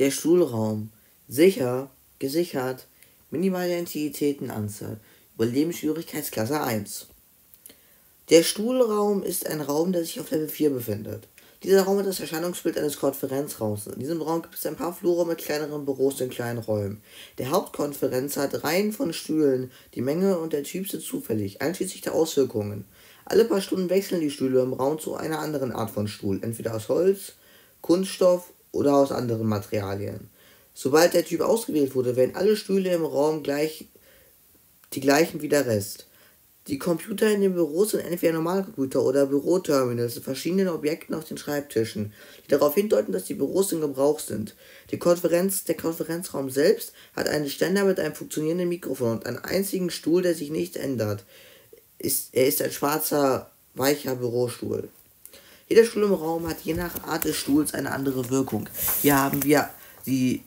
Der Schulraum. Sicher, gesichert, minimale Entitätenanzahl. Überlebensschwierigkeitsklasse 1. Der Stuhlraum ist ein Raum, der sich auf Level 4 befindet. Dieser Raum hat das Erscheinungsbild eines Konferenzraums. In diesem Raum gibt es ein paar Flure mit kleineren Büros in kleinen Räumen. Der Hauptkonferenz hat Reihen von Stühlen. Die Menge und der Typ sind zufällig, einschließlich der Auswirkungen. Alle paar Stunden wechseln die Stühle im Raum zu einer anderen Art von Stuhl, entweder aus Holz, Kunststoff oder aus anderen Materialien. Sobald der Typ ausgewählt wurde, werden alle Stühle im Raum gleich die gleichen wie der Rest. Die Computer in den Büros sind entweder Normalcomputer oder Büroterminals mit verschiedenen Objekten auf den Schreibtischen, die darauf hindeuten, dass die Büros in Gebrauch sind. Die Konferenz, der Konferenzraum selbst hat einen Ständer mit einem funktionierenden Mikrofon und einen einzigen Stuhl, der sich nicht ändert. Ist, er ist ein schwarzer, weicher Bürostuhl. Jeder Stuhl im Raum hat je nach Art des Stuhls eine andere Wirkung. Hier haben wir die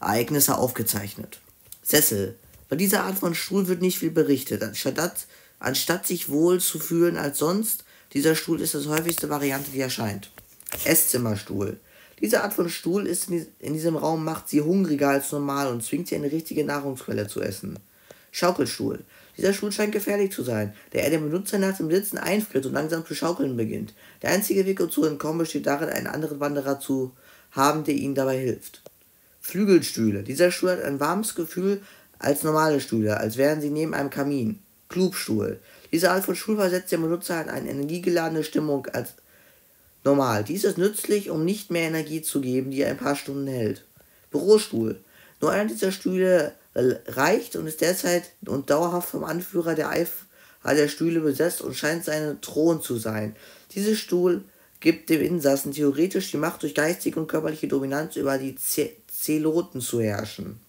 Ereignisse aufgezeichnet. Sessel. Bei dieser Art von Stuhl wird nicht viel berichtet. Anstatt, anstatt sich wohl zu fühlen als sonst, dieser Stuhl ist das häufigste Variante, die erscheint. Esszimmerstuhl. Diese Art von Stuhl ist in diesem Raum macht sie hungriger als normal und zwingt sie eine richtige Nahrungsquelle zu essen. Schaukelstuhl. Dieser Stuhl scheint gefährlich zu sein, da er den Benutzer nach dem Sitzen einfriert und langsam zu schaukeln beginnt. Der einzige Weg, um zu entkommen, besteht darin, einen anderen Wanderer zu haben, der ihnen dabei hilft. Flügelstühle. Dieser Stuhl hat ein warmes Gefühl als normale Stühle, als wären sie neben einem Kamin. Klubstuhl. Diese Art von Stuhl versetzt den Benutzer in eine energiegeladene Stimmung als normal. Dies ist nützlich, um nicht mehr Energie zu geben, die ein paar Stunden hält. Bürostuhl. Nur einer dieser Stühle reicht und ist derzeit und dauerhaft vom Anführer der Eifer der Stühle besetzt und scheint sein Thron zu sein. Dieser Stuhl gibt dem Insassen theoretisch die Macht durch geistige und körperliche Dominanz über die Zeloten zu herrschen.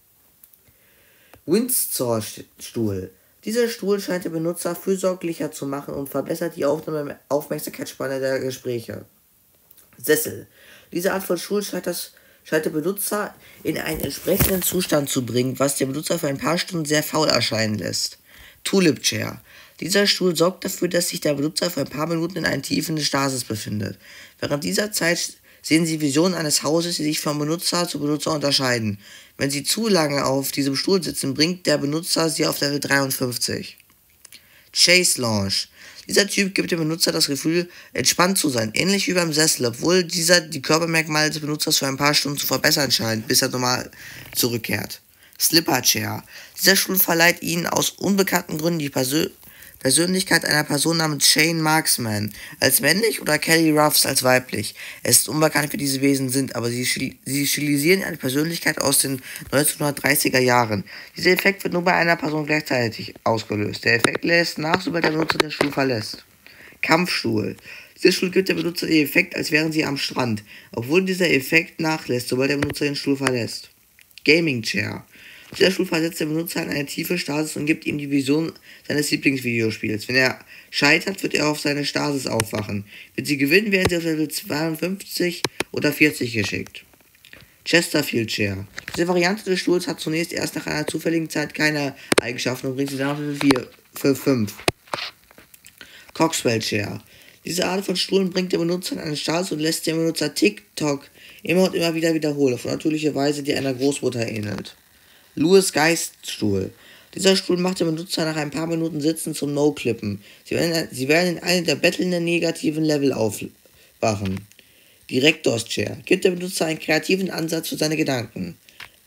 Windsor-Stuhl. Dieser Stuhl scheint den Benutzer fürsorglicher zu machen und verbessert die Aufmerksamkeitsspanne der Gespräche. Sessel. Diese Art von Stuhl scheint, das, scheint den Benutzer in einen entsprechenden Zustand zu bringen, was den Benutzer für ein paar Stunden sehr faul erscheinen lässt. Tulip Chair. Dieser Stuhl sorgt dafür, dass sich der Benutzer für ein paar Minuten in einer tiefen Stasis befindet. Während dieser Zeit sehen Sie Visionen eines Hauses, die sich von Benutzer zu Benutzer unterscheiden. Wenn Sie zu lange auf diesem Stuhl sitzen, bringt der Benutzer Sie auf Level 53. Chase Launch. Dieser Typ gibt dem Benutzer das Gefühl, entspannt zu sein, ähnlich wie beim Sessel, obwohl dieser die Körpermerkmale des Benutzers für ein paar Stunden zu verbessern scheint, bis er normal zurückkehrt. Slipper Chair. Dieser Stuhl verleiht Ihnen aus unbekannten Gründen die Persön Persönlichkeit einer Person namens Shane Marksman als männlich oder Kelly Ruffs als weiblich. Es ist unbekannt, wie diese Wesen sind, aber sie, sie stilisieren eine Persönlichkeit aus den 1930er Jahren. Dieser Effekt wird nur bei einer Person gleichzeitig ausgelöst. Der Effekt lässt nach, sobald der Benutzer den Stuhl verlässt. Kampfstuhl. Dieser Stuhl gibt der Benutzer den Effekt, als wären sie am Strand, obwohl dieser Effekt nachlässt, sobald der Benutzer den Stuhl verlässt. Gaming Chair. Dieser Stuhl versetzt den Benutzer in eine tiefe Stasis und gibt ihm die Vision seines Lieblingsvideospiels. Wenn er scheitert, wird er auf seine Stasis aufwachen. Wenn sie gewinnen, werden sie auf Level 52 oder 40 geschickt. Chesterfield Chair. Diese Variante des Stuhls hat zunächst erst nach einer zufälligen Zeit keine Eigenschaften und bringt sie dann auf Level 4, für 5. Coxwell Chair. Diese Art von Stuhlen bringt den Benutzer in eine Stasis und lässt den Benutzer TikTok immer und immer wieder wiederholen, auf natürliche Weise, die einer Großmutter ähnelt. Louis Geiststuhl. Dieser Stuhl macht den Benutzer nach ein paar Minuten Sitzen zum No-Clippen. Sie werden, sie werden in einem der bettelnden negativen Level aufwachen. Directors Chair. Gibt der Benutzer einen kreativen Ansatz für seine Gedanken.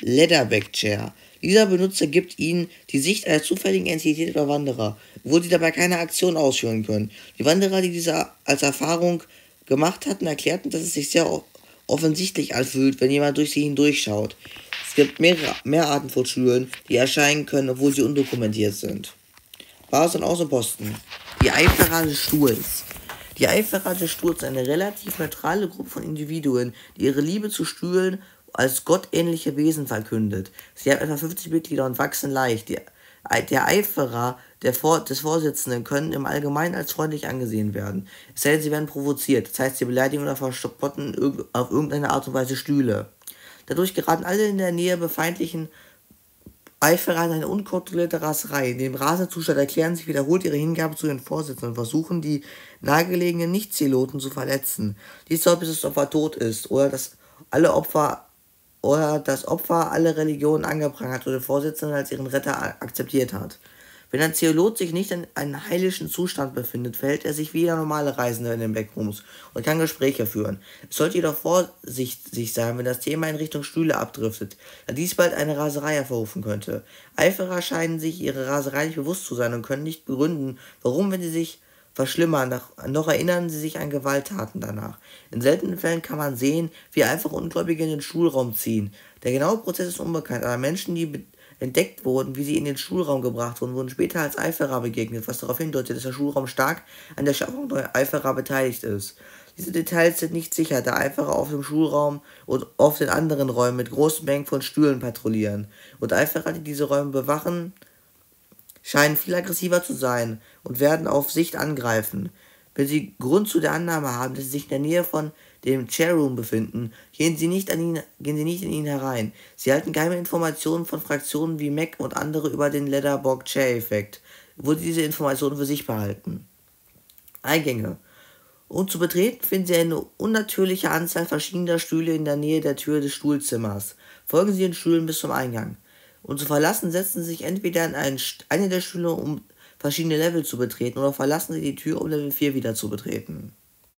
Leatherback Chair. Dieser Benutzer gibt ihnen die Sicht einer zufälligen Entität über Wanderer, wo sie dabei keine Aktion ausführen können. Die Wanderer, die diese als Erfahrung gemacht hatten, erklärten, dass es sich sehr offensichtlich anfühlt, wenn jemand durch sie hindurchschaut. Es gibt mehrere, mehr Arten von Stühlen, die erscheinen können, obwohl sie undokumentiert sind. Basis- und Außenposten. Die Eiferer des Stuhls. Die Eiferer des Stuhls sind eine relativ neutrale Gruppe von Individuen, die ihre Liebe zu Stühlen als gottähnliche Wesen verkündet. Sie haben etwa 50 Mitglieder und wachsen leicht. Die, der Eiferer der Vor des Vorsitzenden können im Allgemeinen als freundlich angesehen werden. Es sei denn, sie werden provoziert, das heißt, sie beleidigen oder verspotten auf irgendeine Art und Weise Stühle. Dadurch geraten alle in der Nähe befeindlichen Eiferer in eine unkontrollierte Raserei. In dem Rasenzustand erklären sich wiederholt ihre Hingabe zu ihren Vorsitzenden und versuchen, die nahegelegenen Nicht-Zeloten zu verletzen. Dies soll bis das Opfer tot ist oder dass alle Opfer oder das Opfer alle Religionen angeprangert und den Vorsitzenden als ihren Retter akzeptiert hat. Wenn ein Zeolot sich nicht in einem heilischen Zustand befindet, verhält er sich wie der normale Reisende in den Backrooms und kann Gespräche führen. Es sollte jedoch vorsichtig sein, wenn das Thema in Richtung Stühle abdriftet, da dies bald eine Raserei hervorrufen könnte. Eiferer scheinen sich ihre Raserei nicht bewusst zu sein und können nicht begründen, warum, wenn sie sich verschlimmern, noch erinnern sie sich an Gewalttaten danach. In seltenen Fällen kann man sehen, wie einfach Ungläubige in den Schulraum ziehen. Der genaue Prozess ist unbekannt, aber Menschen, die entdeckt wurden, wie sie in den Schulraum gebracht wurden, wurden später als Eiferer begegnet, was darauf hindeutet, dass der Schulraum stark an der Schaffung der Eiferer beteiligt ist. Diese Details sind nicht sicher, da Eiferer auf dem Schulraum und oft in anderen Räumen mit großen Mengen von Stühlen patrouillieren. Und Eiferer, die diese Räume bewachen, scheinen viel aggressiver zu sein und werden auf Sicht angreifen. Wenn sie Grund zu der Annahme haben, dass sie sich in der Nähe von dem Chairroom befinden, gehen sie, nicht an ihn, gehen sie nicht in ihn herein. Sie halten geheime Informationen von Fraktionen wie Mac und andere über den Leatherbox Chair-Effekt, wo sie diese Informationen für sich behalten. Eingänge. Um zu betreten finden Sie eine unnatürliche Anzahl verschiedener Stühle in der Nähe der Tür des Stuhlzimmers. Folgen Sie den Stühlen bis zum Eingang. Um zu verlassen, setzen Sie sich entweder in einen, eine der Stühle, um verschiedene Level zu betreten, oder verlassen Sie die Tür, um Level 4 wieder zu betreten.